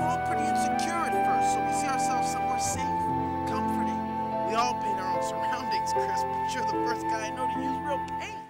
we're all pretty insecure at first, so we see ourselves somewhere safe, comforting. We all paint our own surroundings, Chris, but you're the first guy I know to use real paint.